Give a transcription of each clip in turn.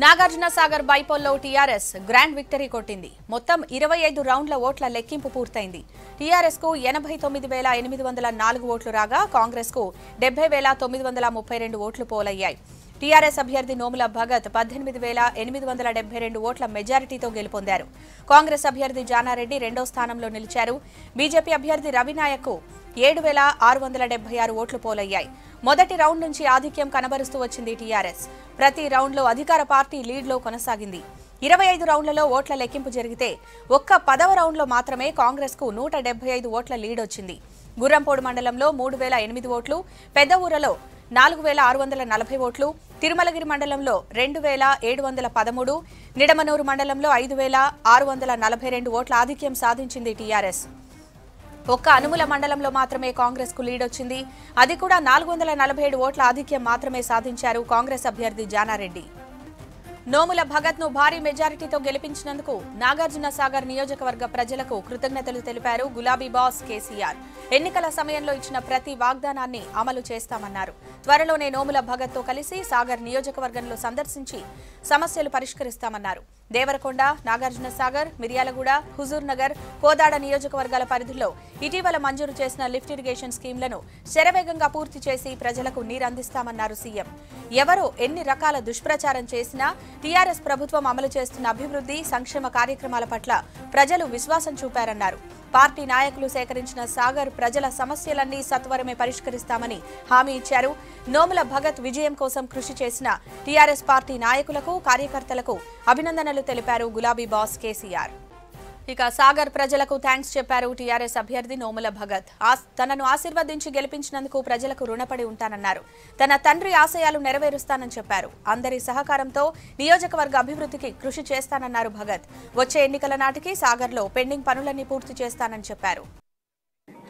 నాగార్జున సాగర్ బైపోల్లో TRS grand victory కొట్టింది. మొత్తం ఇరవై ఐదు రౌండ్ల ఓట్ల లెక్కింపు పూర్తయింది. టీఆర్ఎస్కు ఎనభై తొమ్మిది వేల ఎనిమిది వందల నాలుగు ఓట్లు రాగా కాంగ్రెస్కు డెబ్బై వేల తొమ్మిది వందల ముప్పై రెండు ఓట్లు పోలయ్యాయి. టీఆర్ఎస్ అభ్యర్థి నోముల భగత్ పద్దెనిమిది వేల ఎనిమిది వందల డెబ్బై రెండు ఓట్ల మెజారిటీతో గెలుపొందారు. కాంగ్రెస్ అభ్యర్థి జానారెడ్డి రెండో స్థానంలో నిలిచారు. బీజేపీ అభ్యర్థి రవినాయక్ ఏడు వేల ఆరు వందల డెబ్బై ఆరు ఓట్లు పోలయ్యాయి. మొదటి రౌండ్ నుంచి ఆధిక్యం కనబరుస్తూ వచ్చింది టీఆర్ఎస్. ప్రతి రౌండ్లో అధికార పార్టీ లీడ్లో కొనసాగింది. ఇరవై ఐదు రౌండ్లలో ఓట్ల లెక్కింపు జరిగితే ఒక్క పదవ రౌండ్లో మాత్రమే కాంగ్రెస్కు నూట డెబ్బై ఐదు ఓట్ల లీడ్ వచ్చింది. గుర్రంపోడు మండలంలో మూడు వేల ఎనిమిది ఓట్లు పెద్ద ఊరలో నాలుగు వేల ఆరు వందల నలభై ఓట్లు తిరుమలగిరి మండలంలో రెండు వేల ఏడు వందల పదమూడు నిడమనూరు మండలంలో ఐదు వేల ఆరు వందల నలభై రెండు ఓట్ల ఆధిక్యం సాధించింది టీఆర్ఎస్. ఒక్క అనుముల మండలంలో మాత్రమే కాంగ్రెస్కు లీడ్ వచ్చింది. అది కూడా నాలుగు వందల నలభై ఏడు ఓట్ల ఆధిక్యం మాత్రమే సాధించారు కాంగ్రెస్ అభ్యర్థి జానారెడ్డి. నోముల భగత్ను భారీ మెజారిటీతో గెలిపించినందుకు నాగార్జున సాగర్ నియోజకవర్గ ప్రజలకు కృతజ్ఞతలు తెలిపారు గులాబీ బాస్ కేసీఆర్. ఎన్నికల సమయంలో ఇచ్చిన ప్రతి వాగ్దానాన్ని అమలు చేస్తామన్నారు. త్వరలోనే నోముల భగత్తో కలిసి సాగర్ నియోజకవర్గంలో సందర్శించి సమస్యలు పరిష్కరిస్తామన్నారు. దేవరకొండ నాగార్జున సాగర్ మిర్యాలగూడ హుజూర్ నగర్ కోదాడ నియోజకవర్గాల పరిధిలో ఇటీవల మంజూరు చేసిన లిఫ్ట్ ఇరిగేషన్ స్కీంలను శరవేగంగా పూర్తి చేసి ప్రజలకు నీరందిస్తామన్నారు సీఎం. ఎవరో ఎన్ని రకాల దుష్ప్రచారం చేసినా టీఆర్ఎస్ ప్రభుత్వం అమలు చేస్తున్న అభివృద్ధి సంక్షేమ కార్యక్రమాల పట్ల ప్రజలు విశ్వాసం చూపారన్నారు. పార్టీ నాయకులు సేకరించిన సాగర్ ప్రజల సమస్యలన్నీ సత్వరమే పరిష్కరిస్తామని హామీ ఇచ్చారు. నోముల భగత్ విజయం కోసం కృషి చేసిన టీఆర్ఎస్ పార్టీ నాయకులకు కార్యకర్తలకు అభినందనలు తెలిపారు గులాబీ బాస్ కేసీఆర్. ఇక సాగర్ ప్రజలకు థ్యాంక్స్ చెప్పారు టీఆర్ఎస్ అభ్యర్థి నోముల భగత్. తనను ఆశీర్వదించి గెలిపించినందుకు ప్రజలకు రుణపడి ఉంటానన్నారు. తన తండ్రి ఆశయాలు నెరవేరుస్తానని చెప్పారు. అందరి సహకారంతో నియోజకవర్గ అభివృద్ధికి కృషి చేస్తానన్నారు భగత్. వచ్చే ఎన్నికల నాటికి సాగర్లో పెండింగ్ పనులన్నీ పూర్తి చేస్తానని చెప్పారు.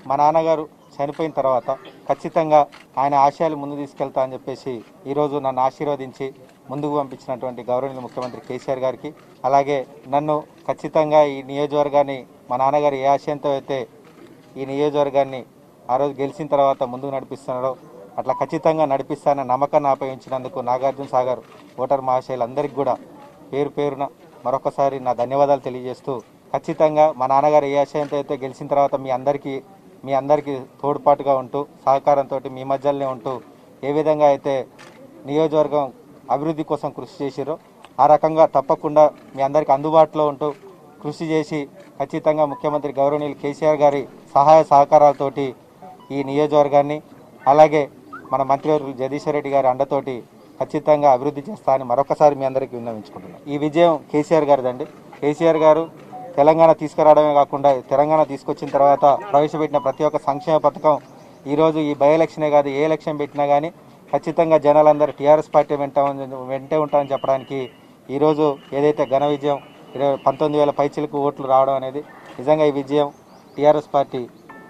మా నాన్నగారు చనిపోయిన తర్వాత ఖచ్చితంగా ఆయన ఆశయాలు ముందు తీసుకెళ్తా అని చెప్పేసి ఈరోజు నన్ను ఆశీర్వదించి ముందుకు పంపించినటువంటి గౌరవనీయ ముఖ్యమంత్రి కేసీఆర్ గారికి అలాగే నన్ను ఖచ్చితంగా ఈ నియోజకవర్గాన్ని మా నాన్నగారు ఏ ఆశయంతో అయితే ఈ నియోజకవర్గాన్ని ఆ రోజు గెలిచిన తర్వాత ముందుకు నడిపిస్తున్నాడో అట్లా ఖచ్చితంగా నడిపిస్తానన్న నమ్మకాన్ని ఆపయించినందుకు నాగార్జున సాగర్ ఓటర్ మహాశయులందరికీ కూడా పేరు పేరున మరొకసారి నా ధన్యవాదాలు తెలియజేస్తూ ఖచ్చితంగా మా నాన్నగారు ఏ ఆశయంతో అయితే గెలిచిన తర్వాత మీ అందరికీ మీ అందరికీ తోడ్పాటుగా ఉంటూ సహకారంతో మీ మధ్యలోనే ఉంటూ ఏ విధంగా అయితే నియోజకవర్గం అభివృద్ధి కోసం కృషి చేసిరో ఆ రకంగా తప్పకుండా మీ అందరికీ అందుబాటులో ఉంటూ కృషి చేసి ఖచ్చితంగా ముఖ్యమంత్రి గౌరవనీయులు కేసీఆర్ గారి సహాయ సహకారాలతోటి ఈ నియోజకవర్గాన్ని అలాగే మన మంత్రివర్యులు జగదీశ్వర్ రెడ్డి గారి అండతోటి ఖచ్చితంగా అభివృద్ధి చేస్తా అని మరొకసారి మీ అందరికీ విన్నవించుకుంటున్నాను. ఈ విజయం కేసీఆర్ గారిదండి. కేసీఆర్ గారు తెలంగాణ తీసుకురావడమే కాకుండా తెలంగాణ తీసుకొచ్చిన తర్వాత ప్రవేశపెట్టిన ప్రతి ఒక్క సంక్షేమ పథకం ఈరోజు ఈ బై ఎలక్షనే కాదు ఏ ఎలక్షన్ పెట్టినా కానీ ఖచ్చితంగా జనాలందరూ టీఆర్ఎస్ పార్టీ వెంట వెంటే ఉంటామని చెప్పడానికి ఈరోజు ఏదైతే ఘన విజయం ఇరవై పంతొమ్మిది వేల పైచిలకు ఓట్లు రావడం అనేది నిజంగా ఈ విజయం టీఆర్ఎస్ పార్టీ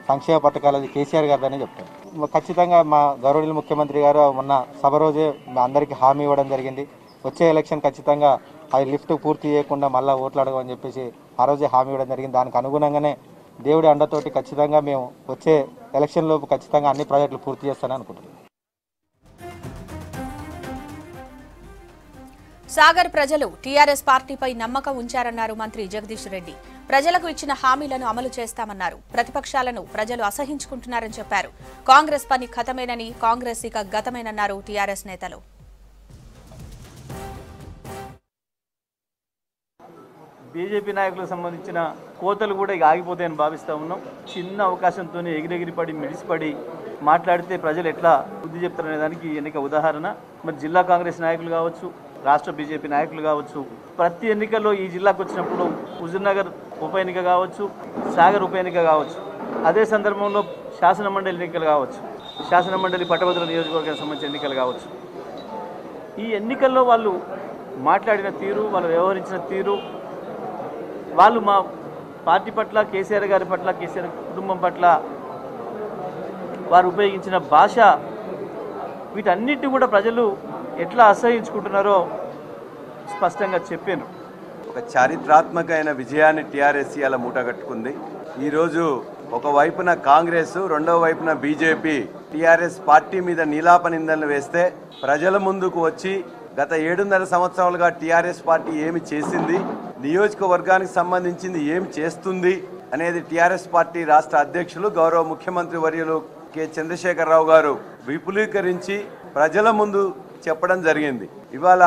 సంక్షేమ పథకాలది కేసీఆర్ గారిదని చెప్తారు. ఖచ్చితంగా మా గౌరవనీయులు ముఖ్యమంత్రి గారు మొన్న సభ రోజే మా అందరికీ హామీ ఇవ్వడం జరిగింది. వచ్చే ఎలక్షన్ ఖచ్చితంగా అది లిఫ్ట్ పూర్తి చేయకుండా మళ్ళీ ఓట్లు అడగమని చెప్పేసి ఆ రోజే హామీ ఇవ్వడం జరిగింది. దానికి అనుగుణంగానే దేవుడి అండతోటి ఖచ్చితంగా మేము వచ్చే ఎలక్షన్ లోపు ఖచ్చితంగా అన్ని ప్రాజెక్టులు పూర్తి చేస్తానని అనుకుంటున్నాం. సాగర్ ప్రజలు టీఆర్ఎస్ పార్టీపై నమ్మకం ఉంచారన్నారు మంత్రి జగదీష్ రెడ్డి. ప్రజలకు ఇచ్చిన హామీలను అమలు చేస్తామన్నారు. ప్రతిపక్షాలను ప్రజలు అసహించుకుంటున్నారని చెప్పారు. కాంగ్రెస్ పని ఖతమేనని కాంగ్రెస్ ఇక గతమేనన్నారు టీఆర్ఎస్ నేతలు. బీజేపీ నాయకులకు సంబంధించిన కోతలు కూడా ఇక ఆగిపోతాయని భావిస్తూ ఉన్నాం. చిన్న అవకాశంతోనే ఎగిరెగిరి పడి మిడిసిపడి మాట్లాడితే ప్రజలు ఎట్లా బుద్ధి చెప్తారనే దానికి ఎన్నిక ఉదాహరణ. మరి జిల్లా కాంగ్రెస్ నాయకులు కావచ్చు రాష్ట్ర బీజేపీ నాయకులు కావచ్చు. ప్రతి ఎన్నికల్లో ఈ జిల్లాకు వచ్చినప్పుడు హుజూర్నగర్ ఉప ఎన్నిక కావచ్చు సాగర్ ఉప ఎన్నిక కావచ్చు. అదే సందర్భంలో శాసన మండలి ఎన్నికలు కావచ్చు. శాసన మండలి పట్టభద్రుల నియోజకవర్గానికి సంబంధించిన ఎన్నికలు కావచ్చు. ఈ ఎన్నికల్లో వాళ్ళు మాట్లాడిన తీరు వాళ్ళు వ్యవహరించిన తీరు వాళ్ళు మా పార్టీ పట్ల కేసీఆర్ గారి పట్ల కేసీఆర్ కుటుంబం పట్ల వారు ఉపయోగించిన భాష వీటన్నిటిని కూడా ప్రజలు ఎట్లా అసహించుకుంటున్నారో స్పష్టంగా చెప్పాను. ఒక చారిత్రాత్మకమైన విజయాన్ని టీఆర్ఎస్ మూట మూటగట్టుకుంది ఈరోజు ఒకవైపున కాంగ్రెస్ రెండవ వైపున బీజేపీ టీఆర్ఎస్ పార్టీ మీద నీలాప నిందలను వేస్తే ప్రజల ముందుకు వచ్చి గత ఏడున్నర సంవత్సరాలుగా టీఆర్ఎస్ పార్టీ ఏమి చేసింది నియోజకవర్గానికి సంబంధించింది ఏమి చేస్తుంది అనేది టీఆర్ఎస్ పార్టీ రాష్ట్ర అధ్యక్షులు గౌరవ ముఖ్యమంత్రి వర్యులు కె. చంద్రశేఖరరావు గారు విపులీకరించి ప్రజల ముందు చెప్పడం జరిగింది. ఇవాళ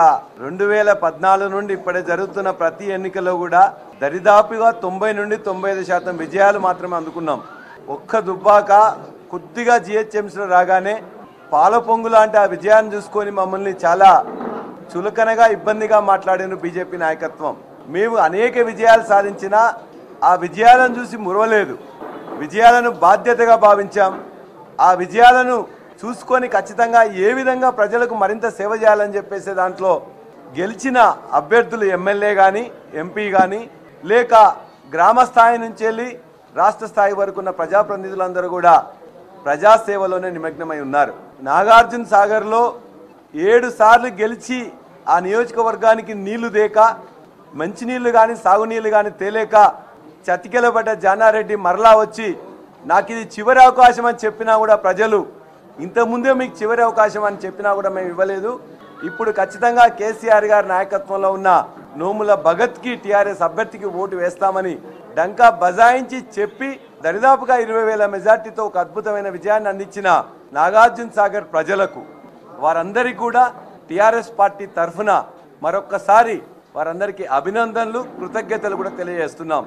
రెండు వేల పద్నాలుగు నుండి ఇప్పుడే జరుగుతున్న ప్రతి ఎన్నికలో కూడా దరిదాపుగా తొంభై నుండి తొంభై ఐదు శాతం విజయాలు మాత్రమే అందుకున్నాం. ఒక్క దుబ్బాక కొద్దిగా జిహెచ్ఎంసీలో రాగానే పాల పొంగు లాంటి ఆ విజయాన్ని చూసుకొని మమ్మల్ని చాలా చులకనగా ఇబ్బందిగా మాట్లాడిన బీజేపీ నాయకత్వం. మేము అనేక విజయాలు సాధించినా ఆ విజయాలను చూసి మురవలేదు. విజయాలను బాధ్యతగా భావించాం. ఆ విజయాలను చూసుకొని ఖచ్చితంగా ఏ విధంగా ప్రజలకు మరింత సేవ చేయాలని చెప్పేసి దాంట్లో గెలిచిన అభ్యర్థులు ఎమ్మెల్యే కానీ ఎంపీ కానీ లేక గ్రామ స్థాయి నుంచి వెళ్ళి రాష్ట్ర స్థాయి వరకు ఉన్న ప్రజాప్రతినిధులందరూ కూడా ప్రజాసేవలోనే నిమగ్నమై ఉన్నారు. నాగార్జున సాగర్లో ఏడు సార్లు గెలిచి ఆ నియోజకవర్గానికి నీళ్ళు దేక మంచినీళ్ళు కానీ సాగునీళ్ళు కానీ తేలేక చతికెలబడ్డ జానారెడ్డి మరలా వచ్చి నాకు ఇది చివరి అవకాశం అని చెప్పినా కూడా ప్రజలు ఇంతకుముందే మీకు చివరి అవకాశం అని చెప్పినా కూడా మేము ఇవ్వలేదు. ఇప్పుడు ఖచ్చితంగా కేసీఆర్ గారి నాయకత్వంలో ఉన్న నోముల భగత్కి టీఆర్ఎస్ అభ్యర్థికి ఓటు వేస్తామని డంకా బజాయించి చెప్పి దరిదాపుగా ఇరవై వేల మెజార్టీతో ఒక అద్భుతమైన విజయాన్ని అందించిన నాగార్జున సాగర్ ప్రజలకు. వారందరికీ కూడా టీఆర్ఎస్ పార్టీ తరఫున మరొక్కసారి వారందరికీ అభినందనలు కృతజ్ఞతలు కూడా తెలియజేస్తున్నాం.